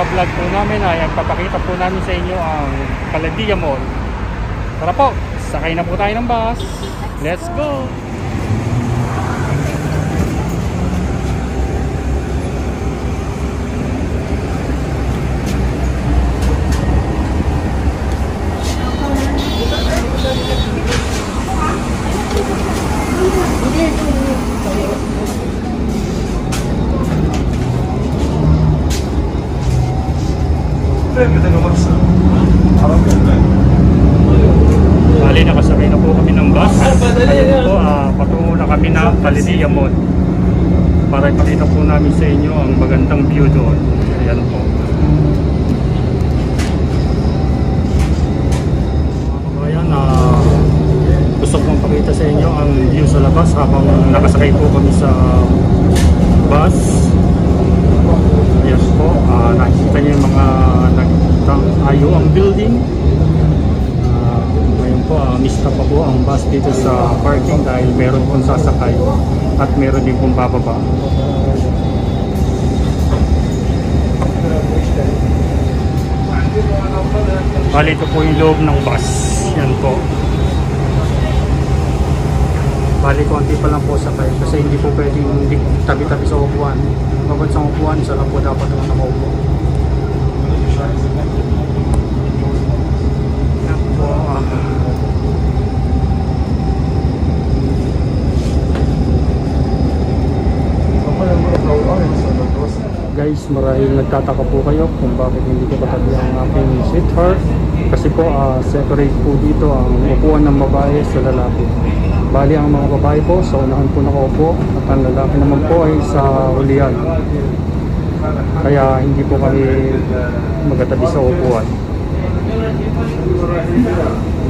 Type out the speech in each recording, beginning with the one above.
ngayon po namin ay papakita po namin sa inyo ang Caladia Mall. Tara po, sakay na po tayo ng bus. Let's go! Ayun po, ah, patungo na kami na Caladia Mall. Para ipakita po namin sa inyo ang magandang view doon. Ayan po. Ayan, ah, gusto kong pakita sa inyo ang view sa labas habang nakasakay po kami sa bus. Ayan po, ah, nakikita niyo yung mga nagtayo ang building. Ah, po, uh, mista pa po ang bus dito sa parking dahil meron pong sasakay at meron din pong bababa. Bali, ito po yung loob ng bus. Yan po. Bali, konti pa lang po sakay kasi hindi po pwedeng tabi-tabi sa upuan. Babad sa upuan, isa lang po dapat naman nakaupo. Yan po. ah. Guys, marahil nagtataka po kayo kung bakit hindi ko katabi ang aking sweetheart. Kasi po, ah, separate po dito ang upuan ng babae sa lalaki. Bali ang mga babae po sa unahan po nakaupo at ang lalaki naman po ay sa hulihan. Kaya hindi po kami magkatabi sa upuan.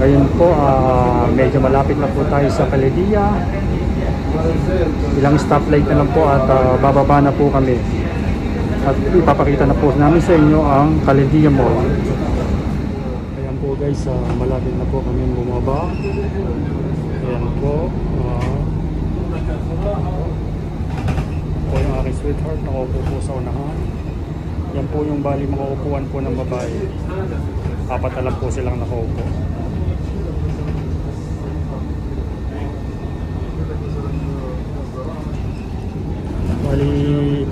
Ngayon po, ah, medyo malapit na po tayo sa Caledia. Ilang stoplight na lang po at ah, bababa na po kami. At ipapakita na po namin sa inyo ang Caledia Mall. Ayan po guys, ah, malapit na po kami bumaba. Ayan po. ah, po yung aking sweetheart, nakaupo po sa unahan. Yan po yung bali mga upuan po ng babae. Apat na lang po silang nakaupo. Bali,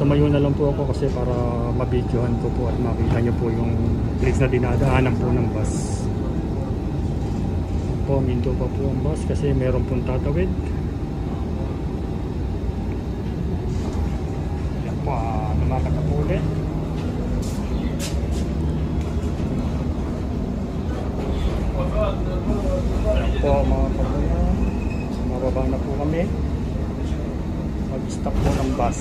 tumayo na lang po ako kasi para mabidyohan ko po at makita nyo po yung place na dinadaanan po ng bus. Po, minto pa po ang bus kasi meron pong tatawid. Yan po, ah, lumakat na po ulit. Yan po mga kapatid. Mababa na po kami. Mag-stop po ng bus.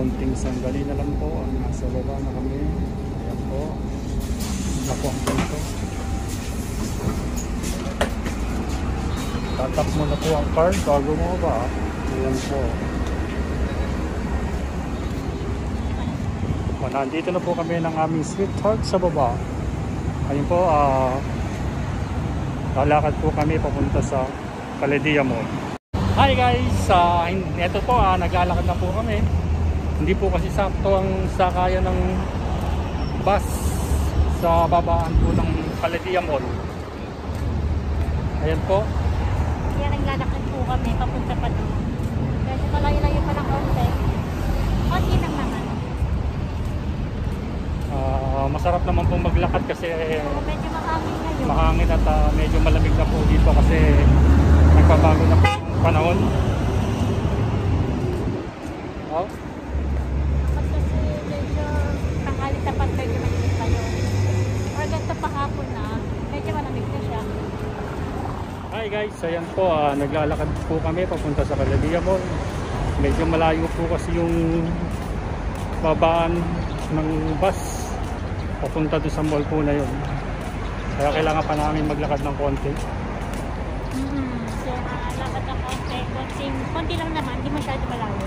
Kaunting sandali na lang po ang nasa baba na kami. Ayan po. Naku ang pinto. Tatap mo na po ang card bago mo ba? Ayan po. O, nandito na po kami ng aming sweetheart sa baba. Ayun po, ah, lalakad po kami papunta sa Caledia Mall. Hi guys! Uh, ito po, ah, naglalakad na po kami. Hindi po kasi sakto ang sakayan ng bus sa babaan po ng Caledia Mall. Ayan po. Kaya naglalakad po kami, papunta pa doon. Kasi malayo-layo pa ng konti. Konti lang naman. Ah, masarap naman po maglakad kasi So, medyo mahangin ngayon. mahangin at ah, medyo malamig na po dito kasi nagbabago na po yung panahon. Guys, ayan po, ah, naglalakad po kami papunta sa Caladia Mall. Medyo malayo po kasi yung babaan ng bus papunta doon sa mall po na yun. Kaya kailangan pa namin maglakad ng konti. Mm-hmm. So, uh, lakad ng konti. Lang naman, hindi masyado malayo.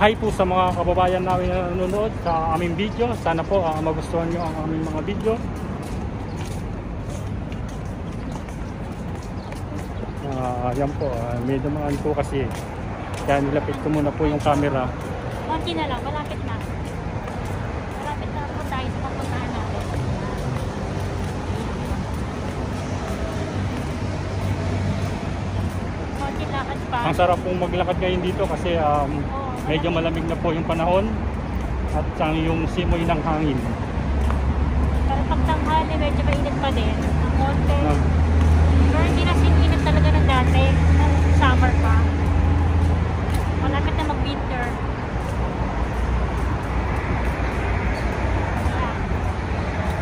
hi po sa mga kababayan namin na nanonood sa aming video. Sana po ah, magustuhan nyo ang aming mga video. Ah, yan po, ah, may dumaan po kasi. Kaya nilapit ko muna po yung camera. Konti na lang, malapit na. Malapit na po tayo sa papuntahan natin. Konti lakad pa. Ang sarap pong maglakad ngayon dito kasi um, Oo, medyo malamig na po yung panahon at ang yung simoy ng hangin. Pero pag tanghali, medyo mainit pa din. Ang konti Pero hindi na singinit talaga ng dati. Nung summer pa. Malapit na mag-winter.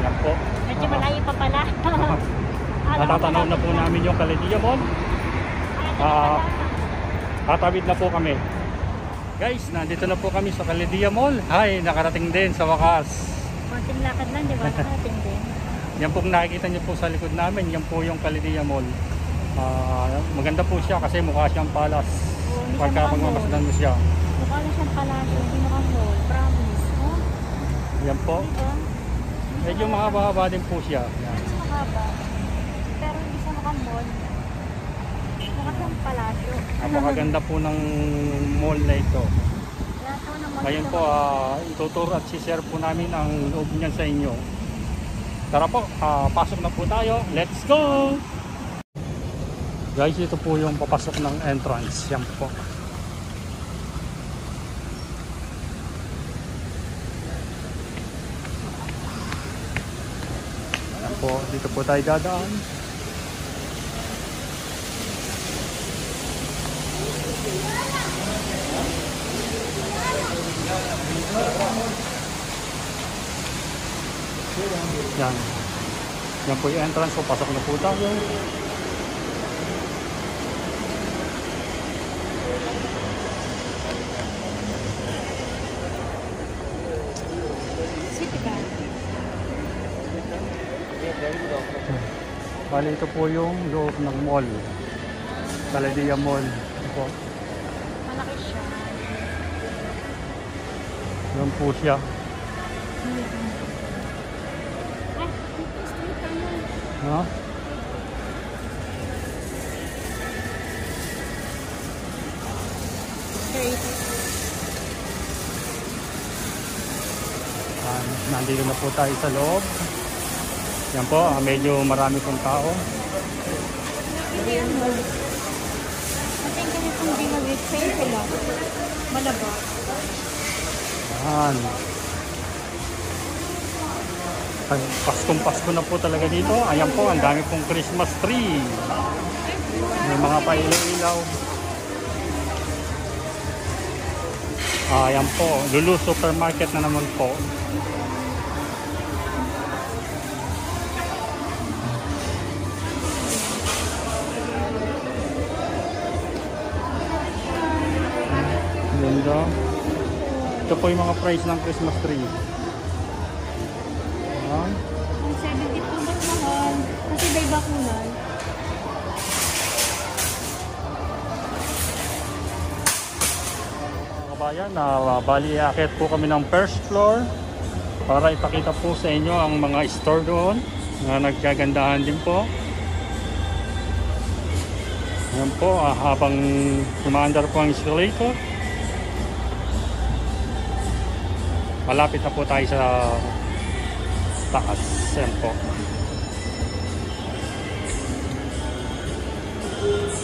Yan po. Medyo malayo pa pala. Natatanaw na po namin yung Kaledia Mall. Ah. Tatawid na po kami. Guys, nandito na po kami sa Kaledia Mall. Hi, nakarating din sa wakas. Konting lakad lang, di ba? Nakating din. Yan po nakikita niyo po sa likod namin. Yan po yung Kaledia Mall. Ah, maganda po siya kasi mukha siyang palas. Siya Pagka pagmamasdan mo siya. Mukha na siyang palasyo, hindi mukhang mall. Promise. Oh, Yan po. diba? Medyo mahaba-haba din po siya. Yan. Medyo mahaba. Pero hindi siya mukhang mall. Mukha siyang palasyo. Napakaganda po ng mall na ito. Ngayon po, ah, ituturo at share po namin ang loob niyan sa inyo. Tara po, ah, pasok na po tayo. Let's go! Guys, ito po yung papasok ng entrance. Yan po. Yan po, dito po tayo dadaan. Yan. Yan po yung entrance. So, pasok na po tayo. Bali, ito po yung loob ng mall. Taladia Mall. Ito po. Malaki siya. Yan po siya. Ano? Ha? Straight. Yan. Nandito na po tayo sa loob. Yan po, ah, medyo marami pong tao. Hindi yan Paskong Pasko na po talaga dito. Ayan po, ang dami pong Christmas tree. May mga pailaw-ilaw. Ayan po, Lulu Supermarket na naman po. Ito po yung mga price ng Christmas tree. Ayan. Ang 72 ba't mahal? Kasi may bakunan. Mga kabayan, na bali akit po kami ng first floor para ipakita po sa inyo ang mga store doon na nagkagandahan din po. Ayan po, ah, habang tumaandar po ang escalator. Malapit na po tayo sa taas. Ayan po.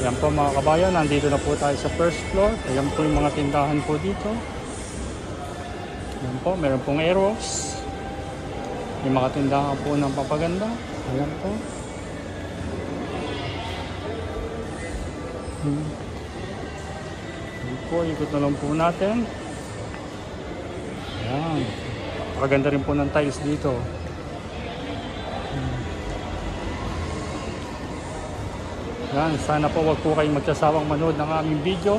Ayan po mga kabayan, nandito na po tayo sa first floor. Ayan po yung mga tindahan po dito. Ayan po, meron pong Eros. Yung mga tindahan po ng papaganda. Ayan po. Hmm. Ayan po, ikot na lang po natin. Ayan. Pakaganda rin po ng tiles dito. Yan, sana po wag po kayong magsasawang manood ng aming video.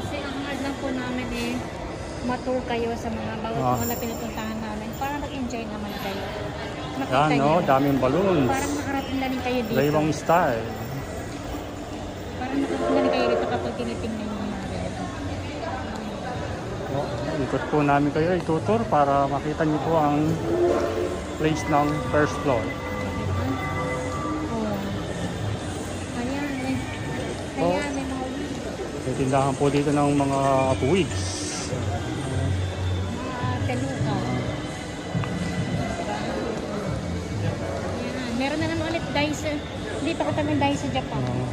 Kasi ang hard lang po namin eh, matur kayo sa mga bawat Ah. mga na pinupuntahan namin para mag-enjoy naman kayo. Makita Yan, no, daming balloons. Parang nakarating na rin kayo dito. Laywang style. Parang nakarating na rin kayo dito kapag tinitingnan nyo ikot po namin kayo itutur para makita niyo po ang place ng first floor. Oh. Eh. Oh. Ayan, may tindahan po dito ng mga wigs. Mga peluka. Ayan, meron na naman ulit Daiso. Dito ko tayo Daiso Japan. Uh,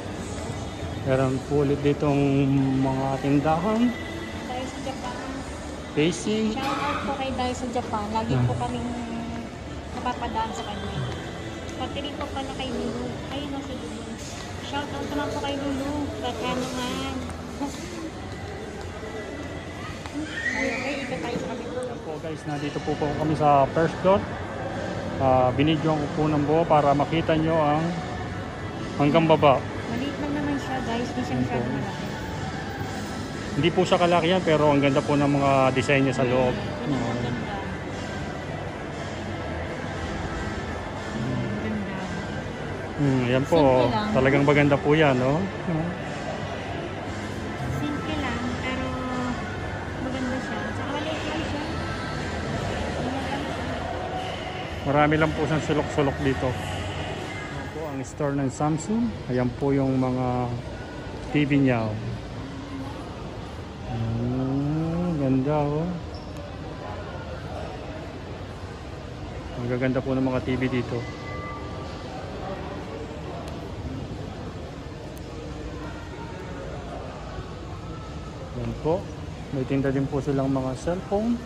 meron po ulit ditong mga tindahan. Casey. Shout out po kay Daiso Japan. Lagi Ah. po kaming napapadaan sa kanya. Pati rin po pala kay Lulu. Ayun na si Lulu. Shout out naman po kay Lulu. Baka naman. Ayun, okay, ikot tayo sa po guys, nandito po po kami sa first floor. Uh, binidyoan ko po ng buo para makita nyo ang hanggang baba. Maliit lang naman siya guys. Di siya masyado malaki. Hindi po siya kalaki yan pero ang ganda po ng mga design niya sa loob. Ganda. Hmm, yan po. Talagang maganda po yan, no? Simple lang, pero maganda siya. Tsaka maliit lang siya. Marami lang po siyang sulok-sulok dito. Yan po ang store ng Samsung. Ayan po yung mga TV niya. oh. Hmm, ganda oh. Ang gaganda po ng mga TV dito. Yan po. May tinda din po silang mga cellphone.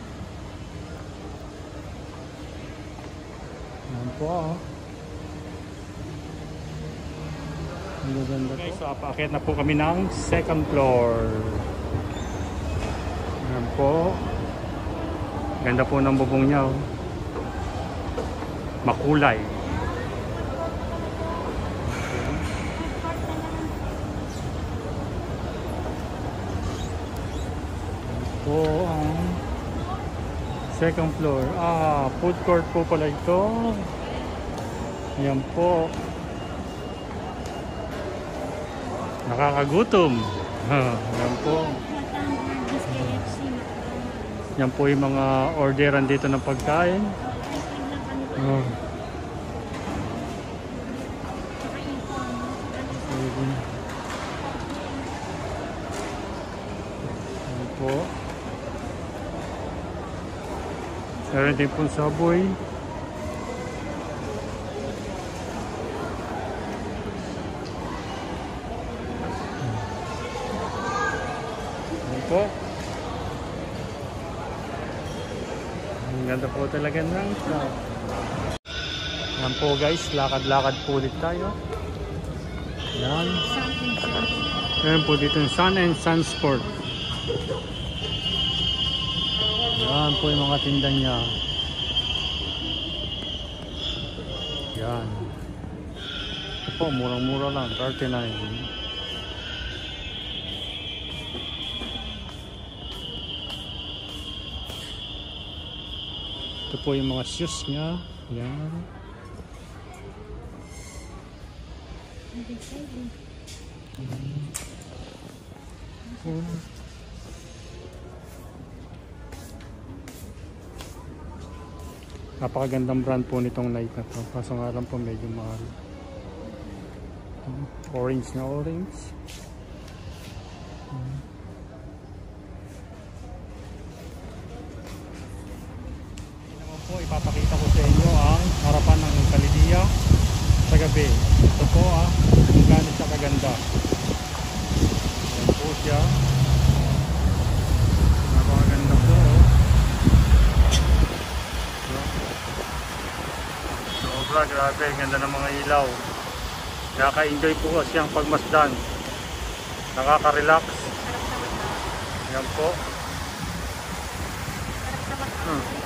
Yan po ah. Ang gaganda po. Guys, so, apakit na po kami ng second floor. Yan po. Ganda po ng bubong niya. Oh. Makulay. Po ang second floor. Ah, food court po pala ito. Yan po. Nakakagutom. Yan po. Yan po yung mga orderan dito ng pagkain. Oh. Yan po. Meron din pong saboy. Yan po. Ganda po talaga ng shop. Yan po guys, lakad-lakad po ulit tayo. Yan. Meron po dito yung Sun and Sun Sport. Yan po yung mga tinda niya. Yan. Ito po, murang-mura lang. 39. Ito po yung mga shoes niya. Yan. Ang exciting. Napakagandang brand po nitong light na to. Kaso nga lang po medyo mahal. Orange na orange. Hmm. Ito naman po, ipapakita ko sa inyo ang harapan ng Kalidia sa gabi. Ito po ah, kung gaano siya kaganda. Ayan po siya. Napakaganda po oh. Sobra, grabe. Ganda ng mga ilaw. Nakaka-enjoy po kasi ang pagmasdan. Nakaka-relax. Yan po. Hmm.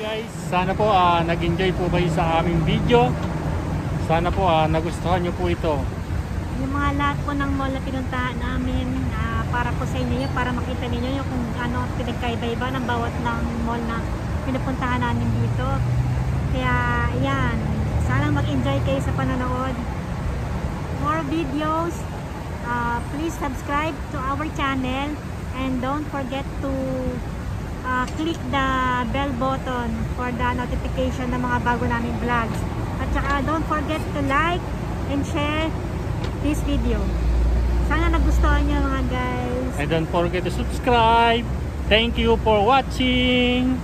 guys. Sana po uh, nag-enjoy po kayo sa aming video. Sana po uh, nagustuhan nyo po ito. Yung mga lahat po ng mall na pinuntahan namin uh, para po sa inyo para makita ninyo yung kung ano pinagkaiba-iba ng bawat ng mall na pinupuntahan namin dito. Kaya yan, sana mag-enjoy kayo sa panonood. More videos, uh, please subscribe to our channel and don't forget to click the bell button for the notification ng mga bago naming vlogs. At saka don't forget to like and share this video. Sana nagustuhan nyo mga guys. And don't forget to subscribe. Thank you for watching.